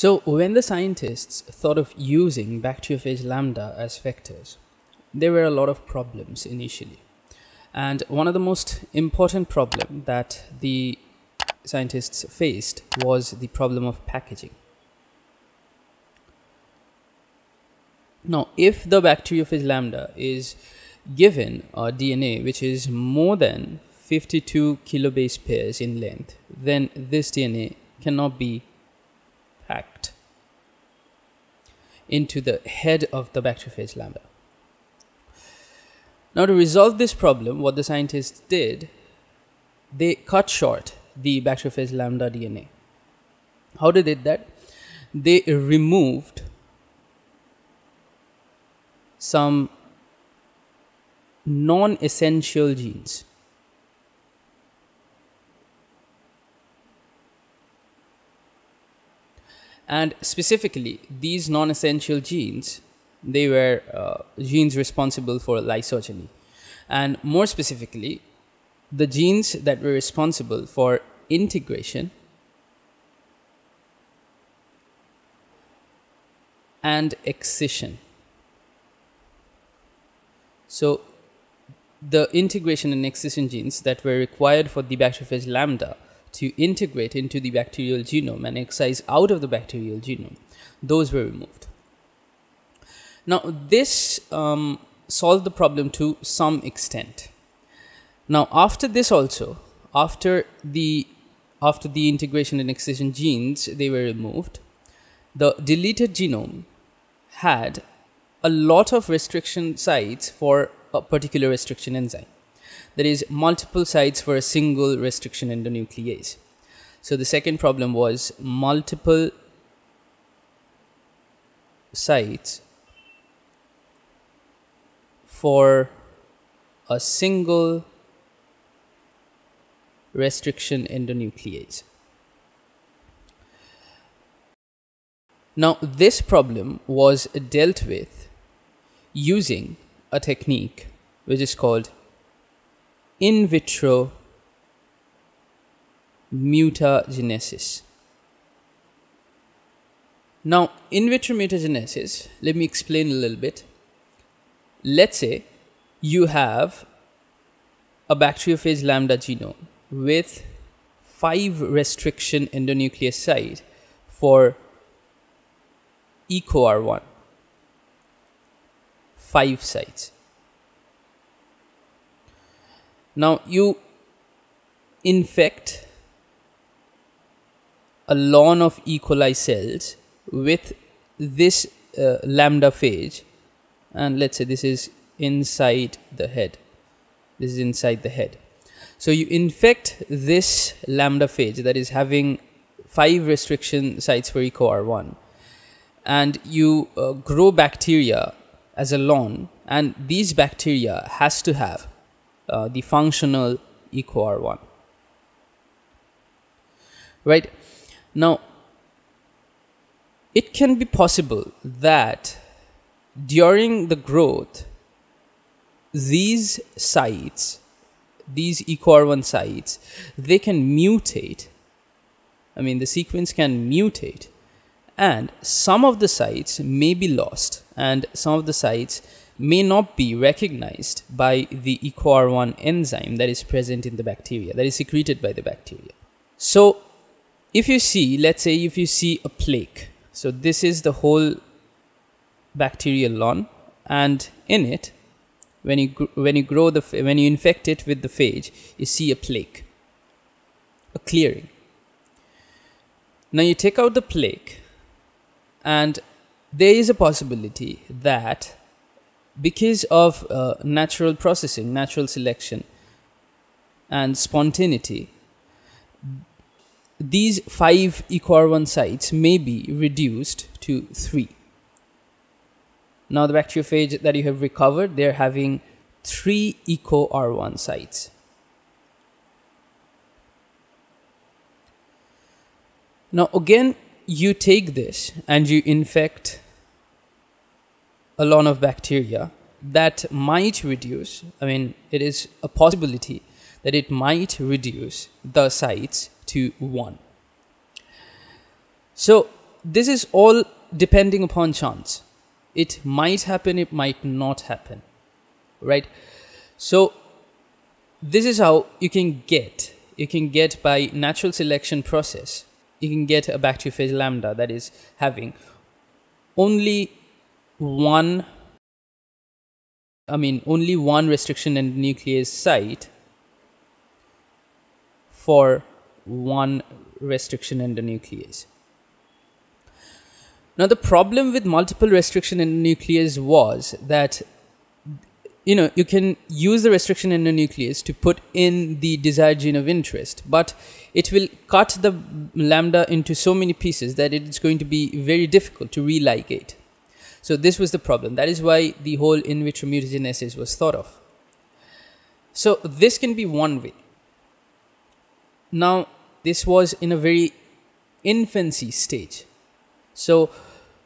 So, when the scientists thought of using bacteriophage lambda as vectors, there were a lot of problems initially. And one of the most important problem that the scientists faced was the problem of packaging. Now, if the bacteriophage lambda is given a DNA which is more than 52 kilobase pairs in length, then this DNA cannot be packed into the head of the bacteriophage lambda. Now, to resolve this problem, what the scientists did, they cut short the bacteriophage lambda DNA. How did they did that? They removed some non essential genes. And specifically, these non essential genes, they were uh, genes responsible for lysogeny. And more specifically, the genes that were responsible for integration and excision. So the integration and excision genes that were required for the bacteriophage lambda to integrate into the bacterial genome and excise out of the bacterial genome, those were removed. Now, this um, solved the problem to some extent. Now, after this also, after the after the integration and excision genes they were removed, the deleted genome had a lot of restriction sites for a particular restriction enzyme. There is multiple sites for a single restriction endonuclease. So the second problem was multiple sites for a single restriction endonuclease. Now, this problem was dealt with using a technique which is called in vitro mutagenesis. Now, in vitro mutagenesis, let me explain a little bit. Let's say you have a bacteriophage lambda genome with five restriction endonucleoside for EcoR1 five sites. Now you infect a lawn of E. coli cells with this uh, lambda phage and let's say this is inside the head. This is inside the head. So you infect this lambda phage that is having five restriction sites for EcoR1 and you uh, grow bacteria as a lawn and these bacteria has to have uh, the functional EcoR1 right? Now it can be possible that during the growth these sites these EcoR1 sites they can mutate. I mean the sequence can mutate. And some of the sites may be lost and some of the sites may not be recognized by the EcoR1 enzyme that is present in the bacteria, that is secreted by the bacteria. So, if you see, let's say, if you see a plaque, so this is the whole bacterial lawn, and in it, when you when you grow the when you infect it with the phage, you see a plaque, a clearing. Now you take out the plaque and there is a possibility that because of uh, natural processing, natural selection, and spontaneity, these five EcoR1 sites may be reduced to three. Now, the bacteriophage that you have recovered, they're having three EcoR1 sites. Now, again, you take this and you infect a lot of bacteria that might reduce i mean it is a possibility that it might reduce the sites to 1 so this is all depending upon chance. It might happen, it might not happen, right? So this is how you can get you can get by natural selection process you can get a bacteriophage lambda that is having only one I mean only one restriction endonuclease site for one restriction in the endonuclease. Now the problem with multiple restriction endonuclease was that you know you can use the restriction endonuclease to put in the desired gene of interest, but it will cut the lambda into so many pieces that it's going to be very difficult to religate. So this was the problem. That is why the whole in vitro mutagenesis was thought of. So this can be one way. Now this was in a very infancy stage. So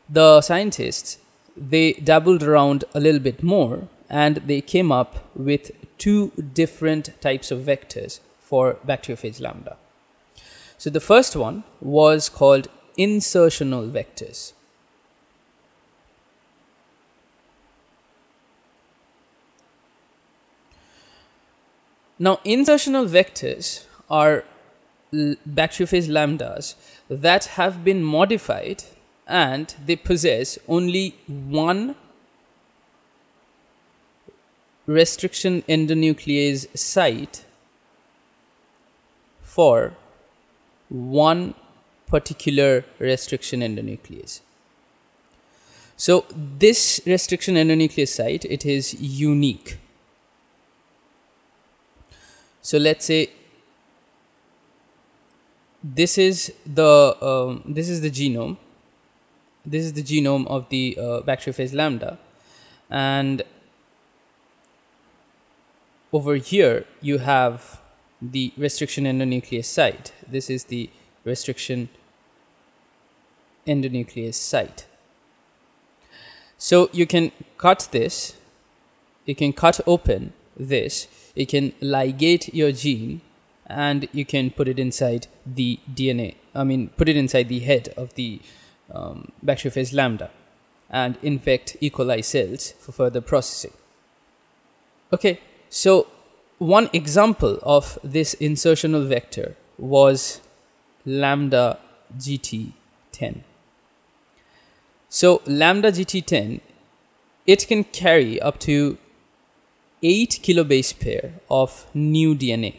the scientists they dabbled around a little bit more and they came up with two different types of vectors for bacteriophage lambda. So the first one was called insertional vectors. Now, insertional vectors are bacteriophage lambdas that have been modified and they possess only one restriction endonuclease site for one particular restriction endonuclease. So this restriction endonuclease site, it is unique. So let's say this is the um, this is the genome. This is the genome of the uh, bacteriophage lambda, and over here you have the restriction endonuclease site. This is the restriction endonuclease site. So you can cut this, you can cut open this, you can ligate your gene and you can put it inside the DNA. I mean, put it inside the head of the um, bacteriophage lambda and infect E. coli cells for further processing. Okay, so one example of this insertional vector was lambda GT10. So lambda GT10, it can carry up to 8 kilobase pair of new DNA.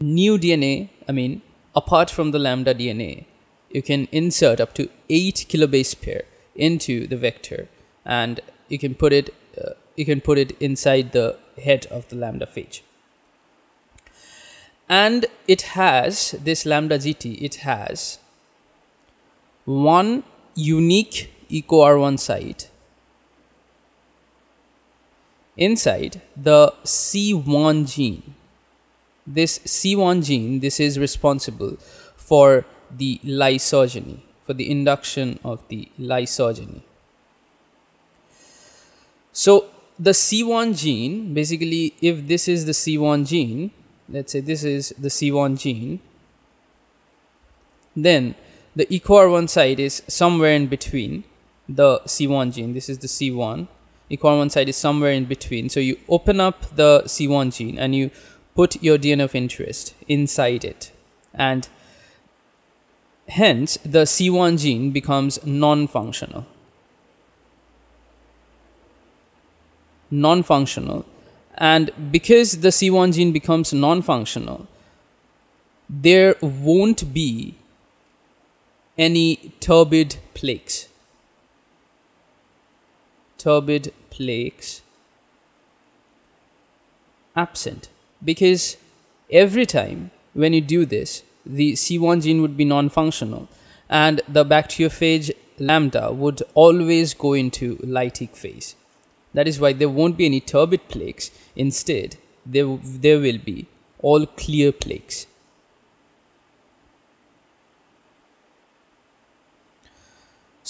New DNA, I mean, apart from the lambda DNA, you can insert up to 8 kilobase pair into the vector and you can put it uh, you can put it inside the head of the lambda phage and it has this lambda gt it has one unique EcoR1 site inside the C1 gene. This C1 gene, this is responsible for the lysogeny, for the induction of the lysogeny. So the C1 gene, basically, if this is the C1 gene, let's say this is the C1 gene, then the EcoR1 site is somewhere in between the C1 gene. This is the C1. EcoR1 site is somewhere in between. So you open up the C1 gene and you put your DNA of interest inside it. And hence, the C1 gene becomes non functional. non functional. And because the C1 gene becomes non functional, there won't be any turbid plaques. Turbid plaques absent because every time when you do this, the C1 gene would be non functional and the bacteriophage lambda would always go into lytic phase. That is why there won't be any turbid plaques. Instead, there, there will be all clear plaques.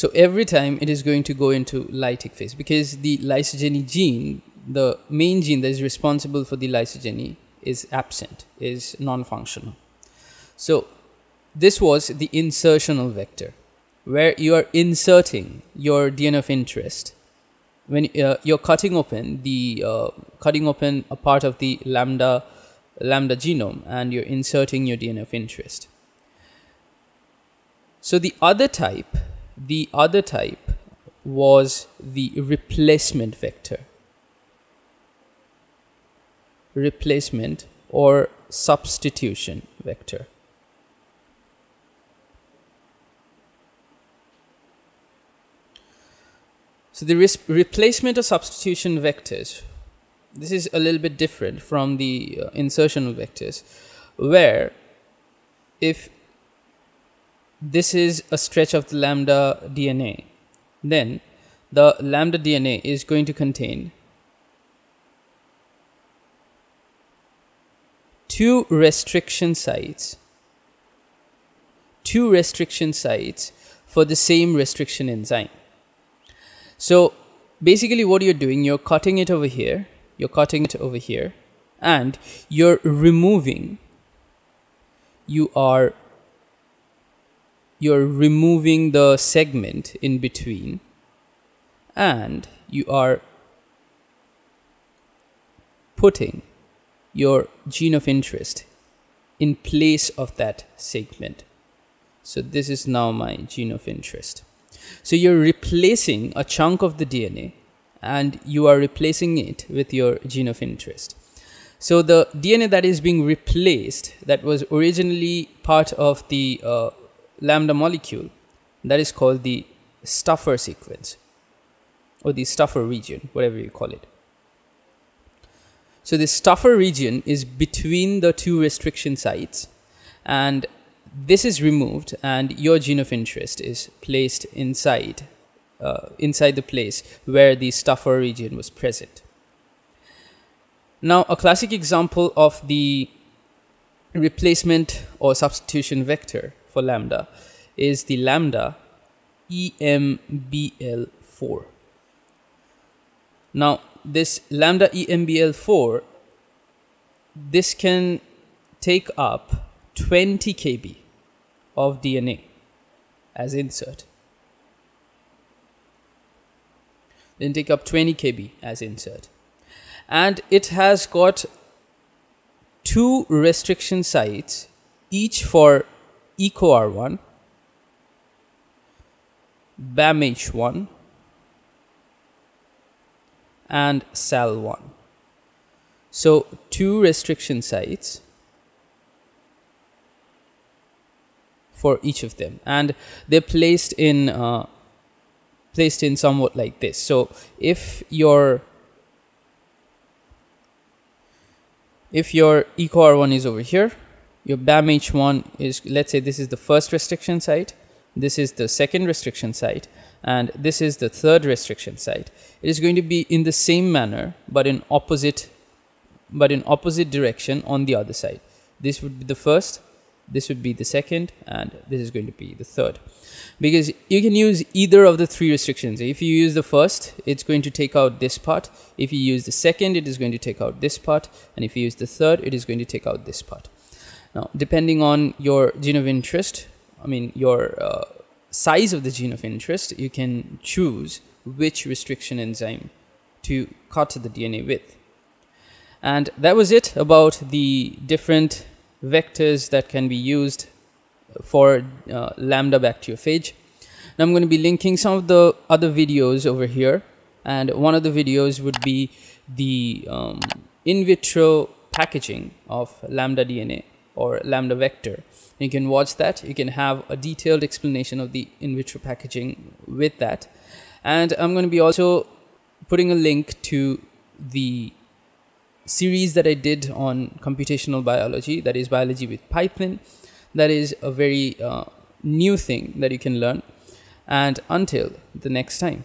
So every time it is going to go into lytic phase because the lysogeny gene, the main gene that is responsible for the lysogeny is absent, is non-functional. So this was the insertional vector where you are inserting your DNA of interest when uh, you're cutting open the uh, cutting open a part of the lambda lambda genome and you're inserting your DNA of interest. So the other type, the other type was the replacement vector. Replacement or substitution vector. So the replacement or substitution vectors, this is a little bit different from the uh, insertional vectors, where if this is a stretch of the lambda DNA, then the lambda DNA is going to contain two restriction sites, two restriction sites for the same restriction enzyme. So basically what you're doing, you're cutting it over here, you're cutting it over here, and you're removing, you are you're removing the segment in between and you are putting your gene of interest in place of that segment. So this is now my gene of interest. So you're replacing a chunk of the DNA and you are replacing it with your gene of interest. So the DNA that is being replaced, that was originally part of the uh, lambda molecule, that is called the stuffer sequence or the stuffer region, whatever you call it. So the stuffer region is between the two restriction sites and this is removed and your gene of interest is placed inside uh, inside the place where the stuffer region was present. Now a classic example of the replacement or substitution vector for lambda is the lambda EMBL4. Now this lambda EMBL4 this can take up 20 kb of DNA as insert. Then take up 20 kb as insert. And it has got two restriction sites, each for EcoR1, BAMH1, and SAL1. So two restriction sites for each of them and they're placed in uh, placed in somewhat like this so if your if your EcoR1 is over here your BAMH1 is let's say this is the first restriction site this is the second restriction site and this is the third restriction site. It is going to be in the same manner but in opposite but in opposite direction on the other side. This would be the first this would be the second and this is going to be the third. Because you can use either of the three restrictions. If you use the first it's going to take out this part. If you use the second it is going to take out this part. And if you use the third it is going to take out this part now depending on your gene of interest i mean your uh, size of the gene of interest you can choose which restriction enzyme to cut the dna with. And that was it about the different vectors that can be used for uh, lambda bacteriophage. Now I'm going to be linking some of the other videos over here. And one of the videos would be the um, in vitro packaging of lambda DNA or lambda vector. You can watch that. You can have a detailed explanation of the in vitro packaging with that. And I'm going to be also putting a link to the series that I did on computational biology, that is biology with Python. That is a very uh, new thing that you can learn. And until the next time.